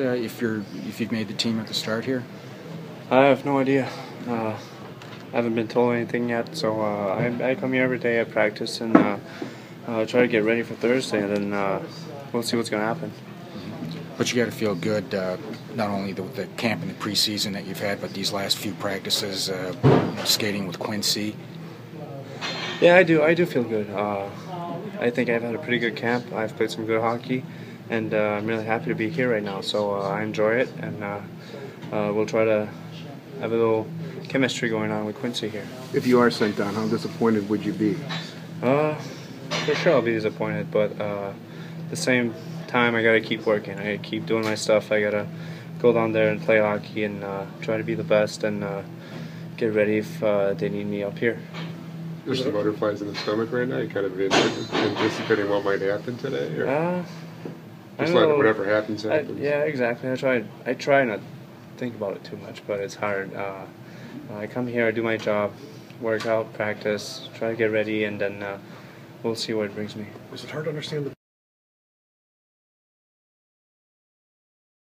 uh, if you're if you've made the team at the start here? I have no idea. Uh, I haven't been told anything yet, so uh, I, I come here every day. I practice and uh, uh, try to get ready for Thursday, and then uh, we'll see what's going to happen. But you got to feel good, uh, not only the, the camp and the preseason that you've had, but these last few practices, uh, you know, skating with Quincey. Yeah, I do. I do feel good. Uh, I think I've had a pretty good camp. I've played some good hockey, and uh, I'm really happy to be here right now. So uh, I enjoy it, and uh, uh, we'll try to have a little chemistry going on with Quincey here. If you are sent down, how disappointed would you be? Uh, for sure, I'll be disappointed, but uh, at the same time, I gotta keep working. I gotta keep doing my stuff. I gotta go down there and play hockey and uh, try to be the best and uh, get ready if uh, they need me up here. There's some butterflies in the stomach right now. You kind of anticipating what might happen today, or Uh, I just know- let whatever happens I, yeah, exactly. I try. I try not to think about it too much, but it's hard. Uh, I come here, I do my job, work out, practice, try to get ready, and then uh, we'll see where it brings me. Is it hard to understand the